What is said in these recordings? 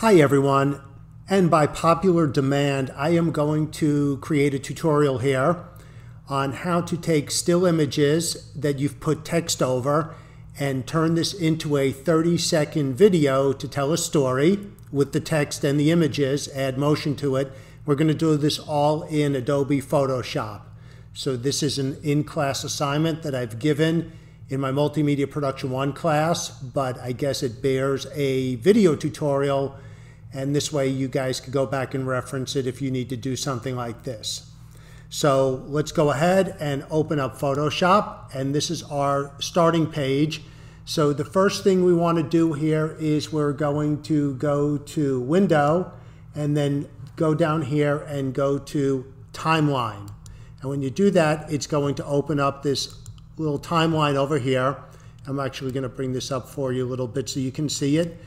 Hi everyone, and by popular demand, I am going to create a tutorial here on how to take still images that you've put text over and turn this into a 30 second video to tell a story with the text and the images, add motion to it. We're going to do this all in Adobe Photoshop. So this is an in-class assignment that I've given in my Multimedia Production 1 class, but I guess it bears a video tutorial and this way you guys could go back and reference it if you need to do something like this. So let's go ahead and open up Photoshop and this is our starting page. So the first thing we want to do here is we're going to go to Window and then go down here and go to Timeline. And when you do that, it's going to open up this little timeline over here. I'm actually going to bring this up for you a little bit so you can see it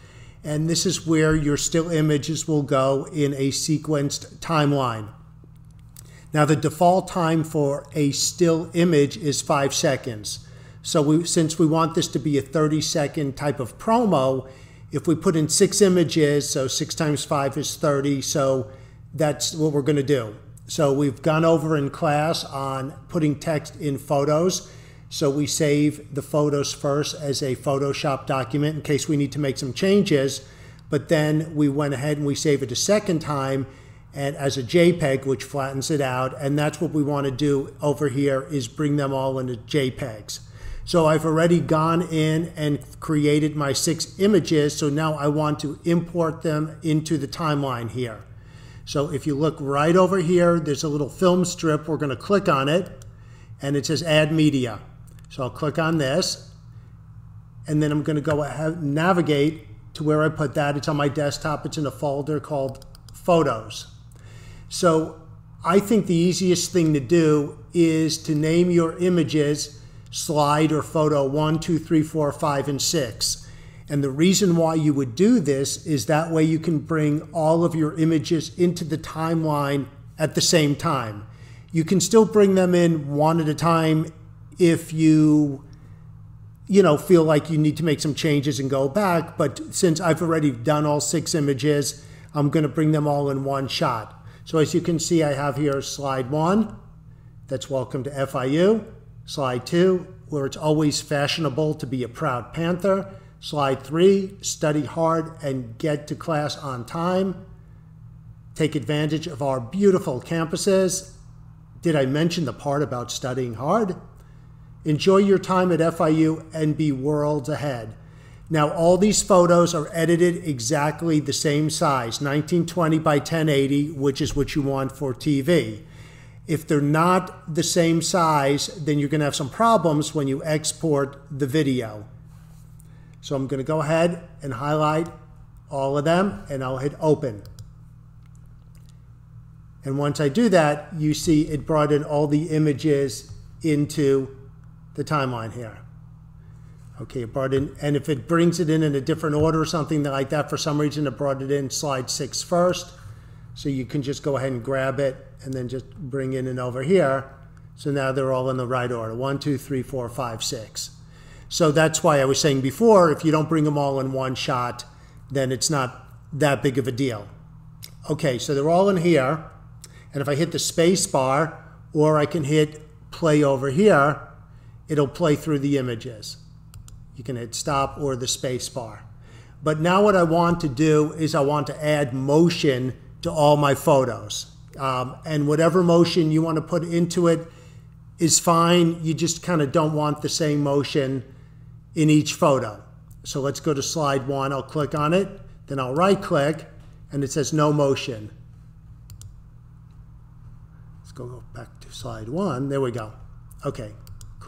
and this is where your still images will go in a sequenced timeline. Now the default time for a still image is five seconds. So we, since we want this to be a 30 second type of promo, if we put in six images, so six times five is 30, so that's what we're gonna do. So we've gone over in class on putting text in photos. So we save the photos first as a Photoshop document in case we need to make some changes. But then we went ahead and we save it a second time and as a JPEG, which flattens it out. And that's what we want to do over here is bring them all into JPEGs. So I've already gone in and created my six images. So now I want to import them into the timeline here. So if you look right over here, there's a little film strip. We're going to click on it and it says add media. So I'll click on this, and then I'm going to go ahead navigate to where I put that. It's on my desktop. It's in a folder called Photos. So I think the easiest thing to do is to name your images slide or photo one, two, three, four, five, and 6. And the reason why you would do this is that way you can bring all of your images into the timeline at the same time. You can still bring them in one at a time if you you know feel like you need to make some changes and go back but since I've already done all six images I'm going to bring them all in one shot. So as you can see I have here slide one that's welcome to FIU slide two where it's always fashionable to be a proud panther. Slide three study hard and get to class on time. Take advantage of our beautiful campuses. Did I mention the part about studying hard Enjoy your time at FIU and be worlds ahead. Now, all these photos are edited exactly the same size, 1920 by 1080, which is what you want for TV. If they're not the same size, then you're going to have some problems when you export the video. So I'm going to go ahead and highlight all of them, and I'll hit open. And once I do that, you see it brought in all the images into the timeline here. Okay, it brought in, and if it brings it in in a different order or something like that, for some reason it brought it in slide six first. So you can just go ahead and grab it and then just bring it in over here. So now they're all in the right order, one, two, three, four, five, six. So that's why I was saying before, if you don't bring them all in one shot, then it's not that big of a deal. Okay, so they're all in here. And if I hit the space bar, or I can hit play over here, it'll play through the images. You can hit stop or the space bar. But now what I want to do is I want to add motion to all my photos. Um, and whatever motion you want to put into it is fine. You just kind of don't want the same motion in each photo. So let's go to slide one. I'll click on it. Then I'll right click and it says no motion. Let's go back to slide one. There we go. Okay,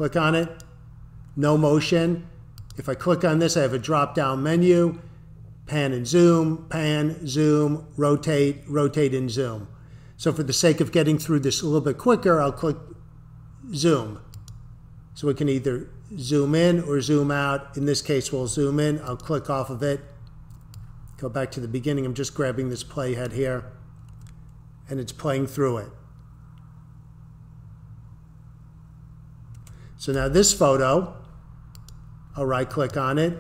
Click on it, no motion. If I click on this, I have a drop down menu, pan and zoom, pan, zoom, rotate, rotate and zoom. So for the sake of getting through this a little bit quicker, I'll click zoom. So we can either zoom in or zoom out. In this case, we'll zoom in. I'll click off of it. Go back to the beginning. I'm just grabbing this playhead here and it's playing through it. So now this photo, I'll right click on it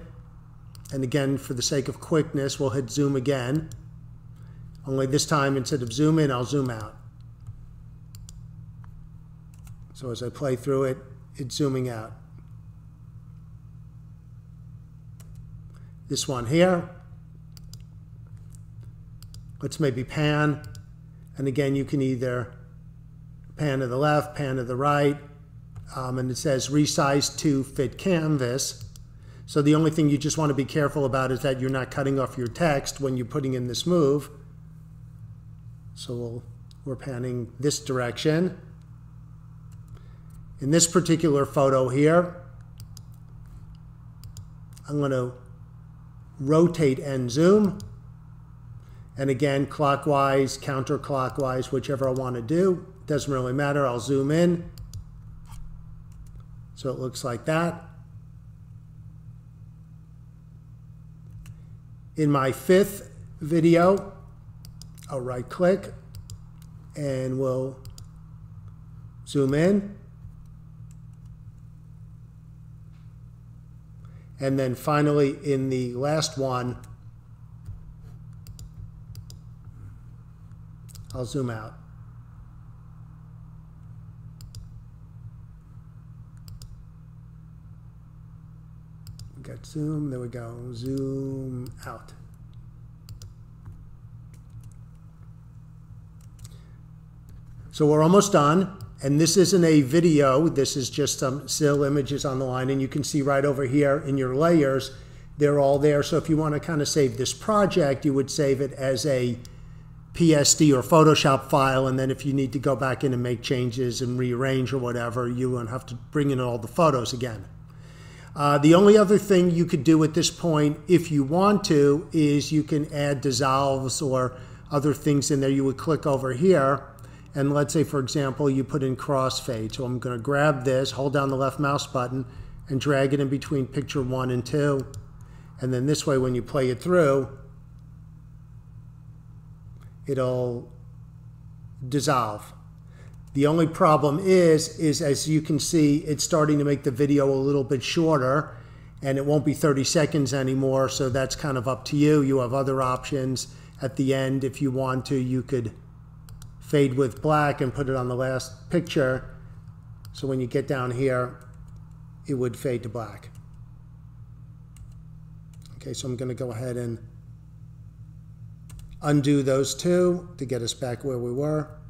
And again, for the sake of quickness, we'll hit zoom again. Only this time, instead of zoom in, I'll zoom out. So as I play through it, it's zooming out. This one here, let's maybe pan. And again, you can either pan to the left, pan to the right, um, and it says resize to fit canvas. So the only thing you just want to be careful about is that you're not cutting off your text when you're putting in this move. So we'll, we're panning this direction. In this particular photo here, I'm going to rotate and zoom. And again, clockwise, counterclockwise, whichever I want to do. Doesn't really matter. I'll zoom in. So it looks like that. In my fifth video, I'll right click and we'll zoom in. And then finally in the last one, I'll zoom out. We got zoom, there we go, zoom out. So we're almost done. And this isn't a video, this is just some still images on the line. And you can see right over here in your layers, they're all there. So if you want to kind of save this project, you would save it as a PSD or Photoshop file. And then if you need to go back in and make changes and rearrange or whatever, you won't have to bring in all the photos again. Uh, the only other thing you could do at this point, if you want to, is you can add dissolves or other things in there. You would click over here and let's say, for example, you put in crossfade. So I'm going to grab this, hold down the left mouse button, and drag it in between picture one and two. And then this way, when you play it through, it'll dissolve. The only problem is, is as you can see, it's starting to make the video a little bit shorter and it won't be 30 seconds anymore. So that's kind of up to you. You have other options at the end. If you want to, you could fade with black and put it on the last picture. So when you get down here, it would fade to black. Okay, so I'm going to go ahead and undo those two to get us back where we were.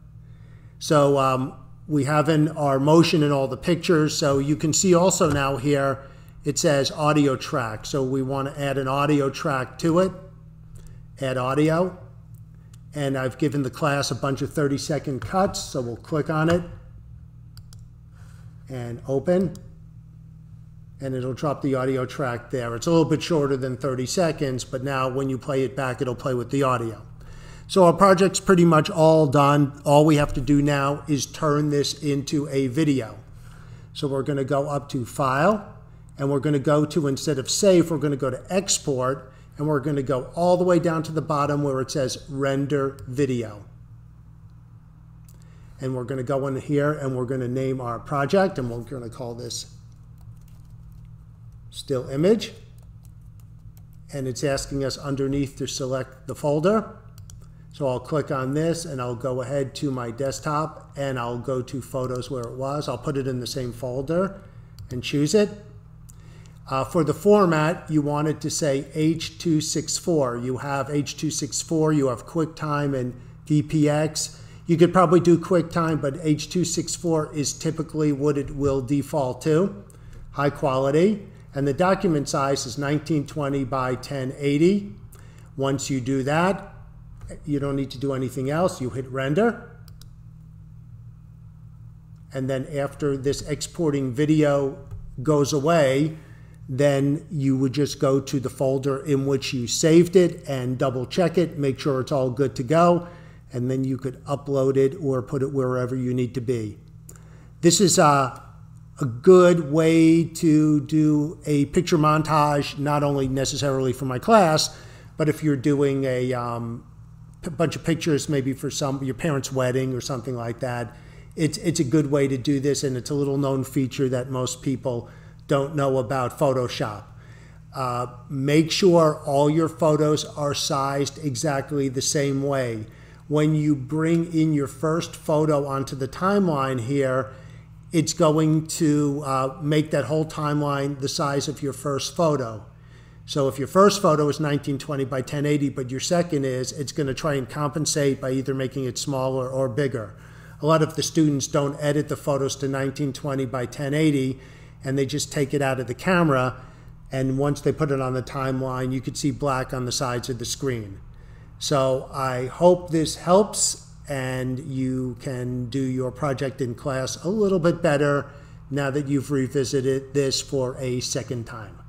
So um, we have in our motion in all the pictures. So you can see also now here, it says audio track. So we want to add an audio track to it. Add audio and I've given the class a bunch of 30 second cuts, so we'll click on it and open, and it'll drop the audio track there. It's a little bit shorter than 30 seconds, but now when you play it back, it'll play with the audio. So our project's pretty much all done. All we have to do now is turn this into a video. So we're gonna go up to File, and we're gonna go to, instead of Save, we're gonna go to Export, and we're going to go all the way down to the bottom where it says render video. And we're going to go in here and we're going to name our project and we're going to call this still image. And it's asking us underneath to select the folder. So I'll click on this and I'll go ahead to my desktop and I'll go to photos where it was. I'll put it in the same folder and choose it. Uh, for the format, you wanted to say H.264. You have H.264, you have QuickTime and DPX. You could probably do QuickTime, but H.264 is typically what it will default to, high quality. And the document size is 1920 by 1080. Once you do that, you don't need to do anything else. You hit render. And then after this exporting video goes away, then you would just go to the folder in which you saved it and double check it, make sure it's all good to go, and then you could upload it or put it wherever you need to be. This is a, a good way to do a picture montage, not only necessarily for my class, but if you're doing a um, bunch of pictures, maybe for some your parents' wedding or something like that, it's it's a good way to do this, and it's a little known feature that most people don't know about Photoshop. Uh, make sure all your photos are sized exactly the same way. When you bring in your first photo onto the timeline here, it's going to uh, make that whole timeline the size of your first photo. So if your first photo is 1920 by 1080, but your second is, it's going to try and compensate by either making it smaller or bigger. A lot of the students don't edit the photos to 1920 by 1080 and they just take it out of the camera. And once they put it on the timeline, you could see black on the sides of the screen. So I hope this helps and you can do your project in class a little bit better now that you've revisited this for a second time.